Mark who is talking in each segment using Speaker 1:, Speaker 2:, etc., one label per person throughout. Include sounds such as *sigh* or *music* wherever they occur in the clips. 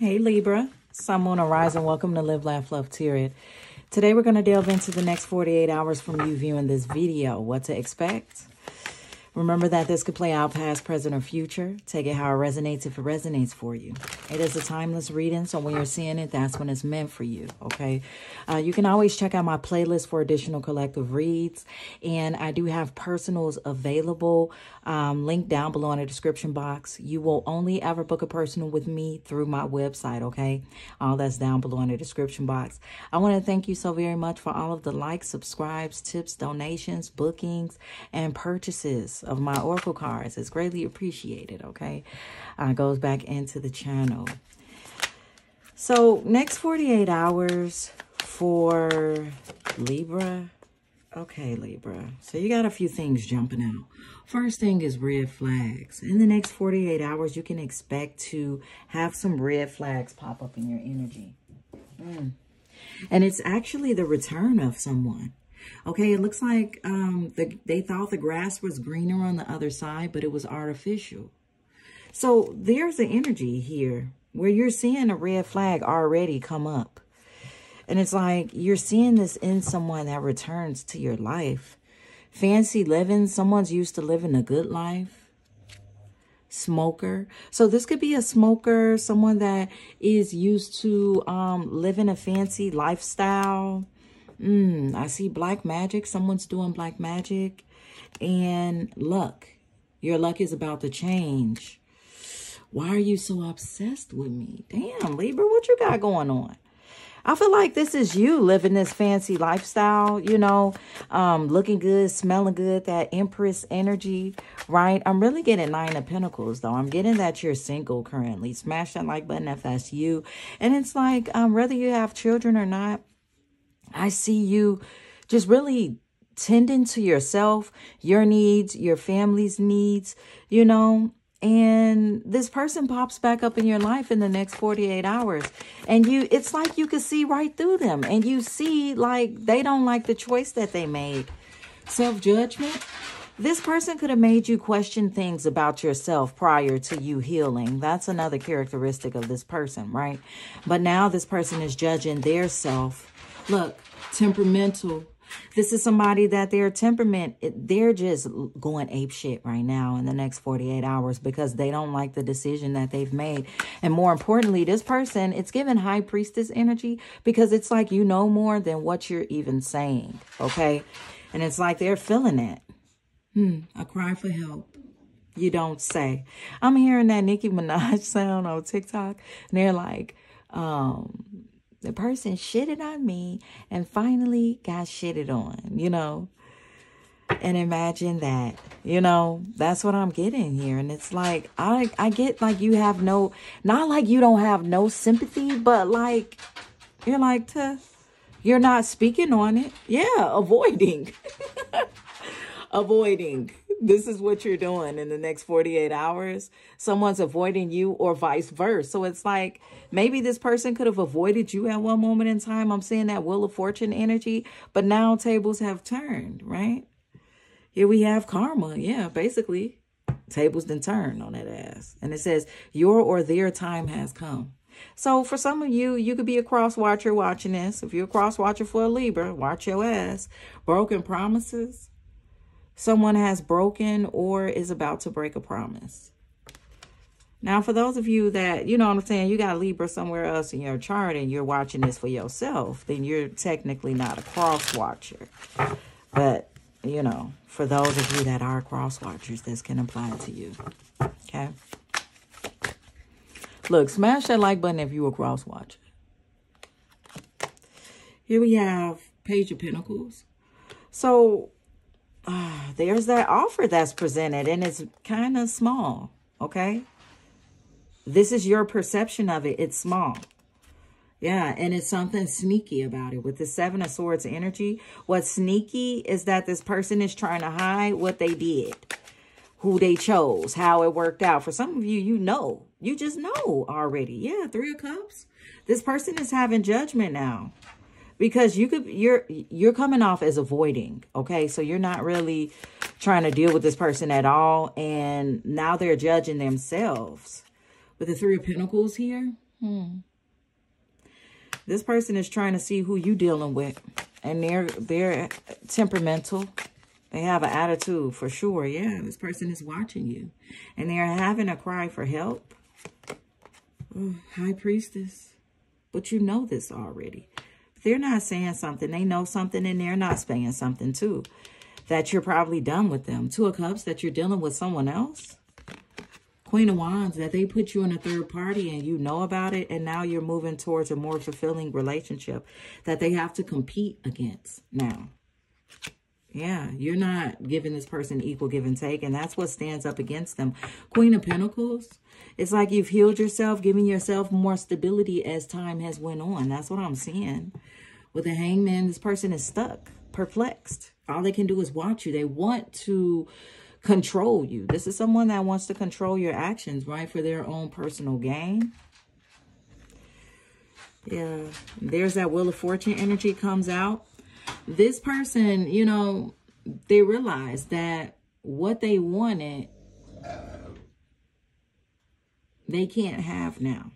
Speaker 1: Hey Libra, Sun, Moon, Horizon. Welcome to Live, Laugh, Love, Period. Today we're going to delve into the next 48 hours from you viewing this video. What to expect? Remember that this could play out past, present, or future. Take it how it resonates if it resonates for you. It is a timeless reading, so when you're seeing it, that's when it's meant for you, okay? Uh, you can always check out my playlist for additional collective reads, and I do have personals available, um, linked down below in the description box. You will only ever book a personal with me through my website, okay? All that's down below in the description box. I want to thank you so very much for all of the likes, subscribes, tips, donations, bookings, and purchases of my Oracle cards. is greatly appreciated, okay? Uh, goes back into the channel. So, next 48 hours for Libra. Okay, Libra. So, you got a few things jumping out. First thing is red flags. In the next 48 hours, you can expect to have some red flags pop up in your energy. Mm. And it's actually the return of someone. Okay, it looks like um, the, they thought the grass was greener on the other side, but it was artificial. So there's an energy here where you're seeing a red flag already come up. And it's like you're seeing this in someone that returns to your life. Fancy living, someone's used to living a good life. Smoker. So this could be a smoker, someone that is used to um, living a fancy lifestyle Mm, I see black magic. Someone's doing black magic. And luck. Your luck is about to change. Why are you so obsessed with me? Damn, Libra, what you got going on? I feel like this is you living this fancy lifestyle, you know, um, looking good, smelling good, that Empress energy, right? I'm really getting Nine of Pentacles, though. I'm getting that you're single currently. Smash that like button if that's you. And it's like, um, whether you have children or not, I see you just really tending to yourself, your needs, your family's needs, you know, and this person pops back up in your life in the next 48 hours. And you it's like you can see right through them. And you see like they don't like the choice that they made. Self-judgment? This person could have made you question things about yourself prior to you healing. That's another characteristic of this person, right? But now this person is judging their self Look, temperamental. This is somebody that their temperament, they're just going ape shit right now in the next 48 hours because they don't like the decision that they've made. And more importantly, this person, it's given high priestess energy because it's like you know more than what you're even saying. Okay. And it's like they're feeling it. Hmm. A cry for help. You don't say. I'm hearing that Nicki Minaj *laughs* sound on TikTok. And they're like, um, the person shitted on me and finally got shitted on, you know. And imagine that, you know, that's what I'm getting here. And it's like, I, I get like you have no, not like you don't have no sympathy, but like, you're like, to, you're not speaking on it. Yeah, avoiding. *laughs* avoiding this is what you're doing in the next 48 hours. Someone's avoiding you or vice versa. So it's like maybe this person could have avoided you at one moment in time. I'm seeing that Wheel of Fortune energy, but now tables have turned, right? Here we have karma. Yeah, basically tables then turn on that ass. And it says your or their time has come. So for some of you, you could be a cross watcher watching this. If you're a cross watcher for a Libra, watch your ass. Broken promises someone has broken or is about to break a promise. Now, for those of you that, you know what I'm saying, you got Libra somewhere else in your chart and you're watching this for yourself, then you're technically not a cross watcher. But, you know, for those of you that are cross watchers, this can apply to you. Okay? Look, smash that like button if you're a cross watcher. Here we have Page of Pentacles. So, *sighs* there's that offer that's presented and it's kind of small, okay? This is your perception of it. It's small. Yeah, and it's something sneaky about it. With the Seven of Swords energy, what's sneaky is that this person is trying to hide what they did, who they chose, how it worked out. For some of you, you know. You just know already. Yeah, Three of Cups. This person is having judgment now because you could you're you're coming off as avoiding okay so you're not really trying to deal with this person at all and now they're judging themselves with the three of pentacles here Hmm. This person is trying to see who you dealing with. And they're, they're temperamental. They have an attitude for sure. Yeah, this person is watching you. And they're having a cry for help. Oh, high priestess. But you know this already. They're not saying something. They know something and they're not saying something too. That you're probably done with them. Two of Cups that you're dealing with someone else. Queen of Wands, that they put you in a third party and you know about it, and now you're moving towards a more fulfilling relationship that they have to compete against now. Yeah, you're not giving this person equal give and take, and that's what stands up against them. Queen of Pentacles, it's like you've healed yourself, giving yourself more stability as time has went on. That's what I'm seeing. With the hangman, this person is stuck, perplexed. All they can do is watch you. They want to control you. This is someone that wants to control your actions, right? For their own personal gain. Yeah. There's that Wheel of Fortune energy comes out. This person, you know, they realize that what they wanted, they can't have now.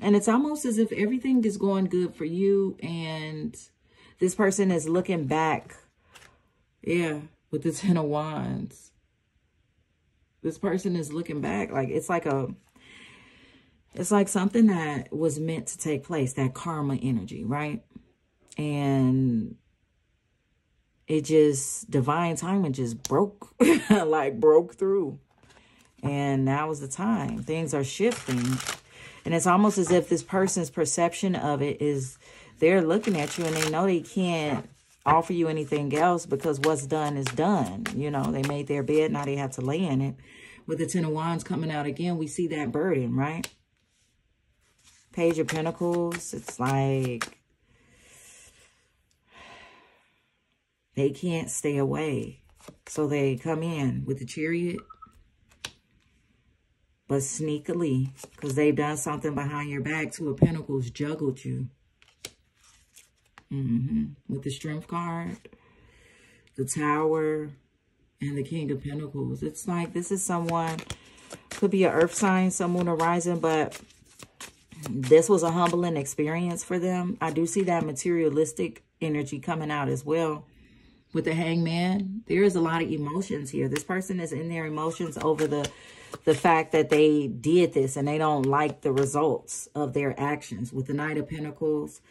Speaker 1: And it's almost as if everything is going good for you and this person is looking back. Yeah, with the *laughs* Ten of Wands. This person is looking back. Like, it's like a... It's like something that was meant to take place. That karma energy, right? And it just, divine timing just broke. *laughs* like, broke through. And now is the time. Things are shifting. And it's almost as if this person's perception of it is they're looking at you and they know they can't offer you anything else because what's done is done. You know, they made their bed, now they have to lay in it. With the Ten of Wands coming out again, we see that burden, right? Page of Pentacles, it's like they can't stay away. So they come in with the Chariot, but sneakily, because they've done something behind your back. Two of Pentacles juggled you. Mm -hmm. With the Strength card, the Tower, and the King of Pentacles. It's like this is someone, could be an earth sign, some moon horizon, but this was a humbling experience for them. I do see that materialistic energy coming out as well. With the hangman, there is a lot of emotions here. This person is in their emotions over the the fact that they did this and they don't like the results of their actions. With the Knight of Pentacles,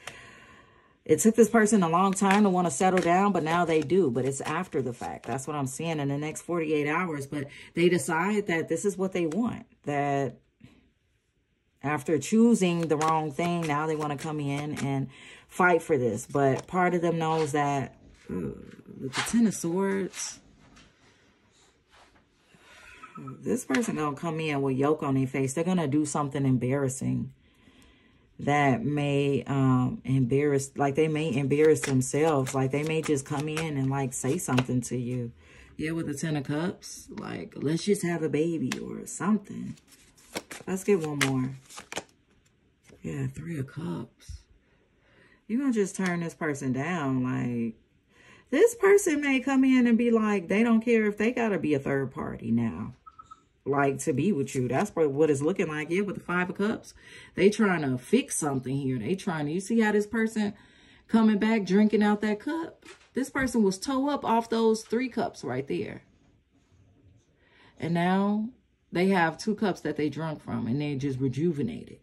Speaker 1: it took this person a long time to want to settle down, but now they do. But it's after the fact. That's what I'm seeing in the next 48 hours. But they decide that this is what they want. That after choosing the wrong thing, now they want to come in and fight for this. But part of them knows that with the Ten of Swords, this person to come in with yolk on their face. They're to do something embarrassing that may um embarrass like they may embarrass themselves. Like they may just come in and like say something to you. Yeah with the ten of cups like let's just have a baby or something. Let's get one more. Yeah three of cups. You're gonna just turn this person down like this person may come in and be like they don't care if they gotta be a third party now like to be with you. That's what it's looking like. Yeah, with the five of cups. They trying to fix something here. They trying to, you see how this person coming back, drinking out that cup? This person was toe up off those three cups right there. And now they have two cups that they drunk from and they just rejuvenated.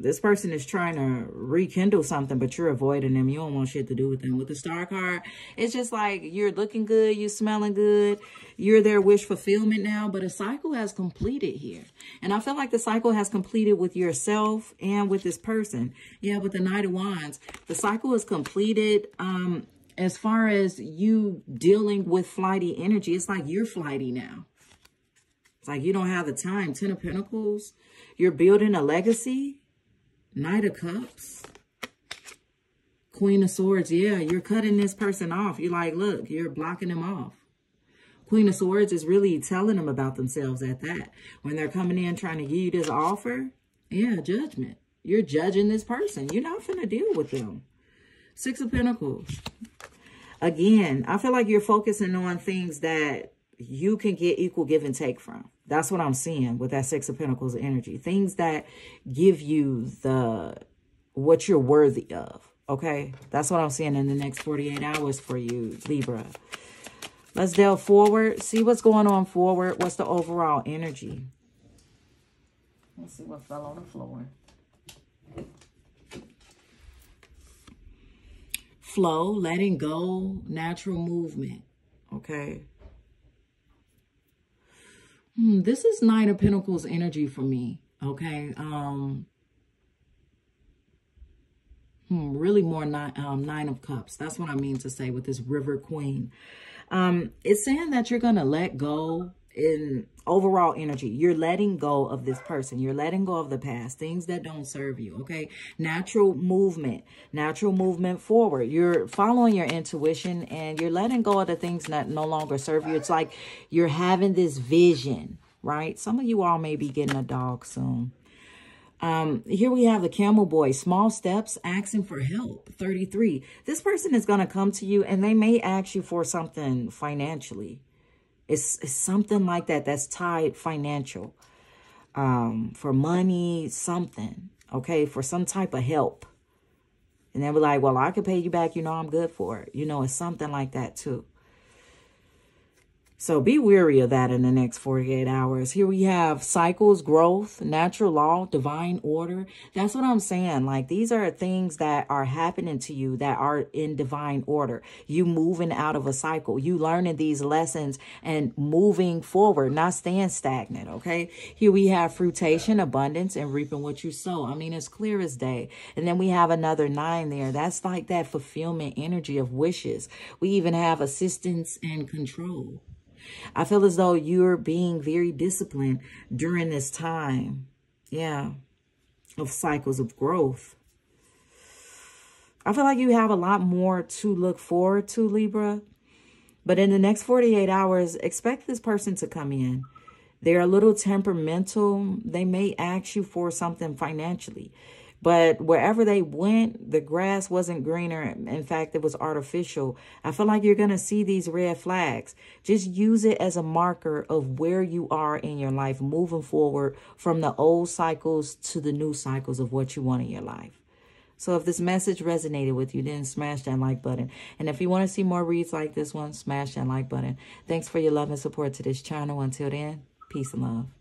Speaker 1: This person is trying to rekindle something, but you're avoiding them. You don't want shit to do with them. With the star card, it's just like you're looking good, you're smelling good, you're their wish fulfillment now, but a cycle has completed here. And I feel like the cycle has completed with yourself and with this person. Yeah, with the Knight of Wands, the cycle is completed. Um, as far as you dealing with flighty energy, it's like you're flighty now. It's like you don't have the time. Ten of Pentacles, you're building a legacy Knight of Cups. Queen of Swords. Yeah, you're cutting this person off. You're like, look, you're blocking them off. Queen of Swords is really telling them about themselves at that. When they're coming in trying to give you this offer, yeah, judgment. You're judging this person. You're not going to deal with them. Six of Pentacles. Again, I feel like you're focusing on things that you can get equal give and take from. That's what I'm seeing with that Six of Pentacles energy. Things that give you the what you're worthy of. Okay, that's what I'm seeing in the next 48 hours for you, Libra. Let's delve forward. See what's going on forward. What's the overall energy? Let's see what fell on the floor. Flow, letting go, natural movement. Okay. Hmm, this is Nine of Pentacles energy for me. Okay. Um, Hmm, really more nine, um, nine of cups. That's what I mean to say with this river queen. Um, it's saying that you're going to let go in overall energy. You're letting go of this person. You're letting go of the past, things that don't serve you, okay? Natural movement, natural movement forward. You're following your intuition and you're letting go of the things that no longer serve you. It's like you're having this vision, right? Some of you all may be getting a dog soon. Um, here we have the camel boy, small steps, asking for help, 33. This person is going to come to you and they may ask you for something financially. It's, it's something like that that's tied financial, um, for money, something, okay, for some type of help. And they'll be like, well, I can pay you back. You know, I'm good for it. You know, it's something like that too. So be weary of that in the next 48 hours. Here we have cycles, growth, natural law, divine order. That's what I'm saying. Like these are things that are happening to you that are in divine order. You moving out of a cycle, you learning these lessons and moving forward, not staying stagnant. Okay. Here we have fruitation, abundance, and reaping what you sow. I mean, it's clear as day. And then we have another nine there. That's like that fulfillment energy of wishes. We even have assistance and control. I feel as though you're being very disciplined during this time. Yeah. Of cycles of growth. I feel like you have a lot more to look forward to, Libra. But in the next 48 hours, expect this person to come in. They're a little temperamental. They may ask you for something financially. But wherever they went, the grass wasn't greener. In fact, it was artificial. I feel like you're going to see these red flags. Just use it as a marker of where you are in your life, moving forward from the old cycles to the new cycles of what you want in your life. So if this message resonated with you, then smash that like button. And if you want to see more reads like this one, smash that like button. Thanks for your love and support to this channel. Until then, peace and love.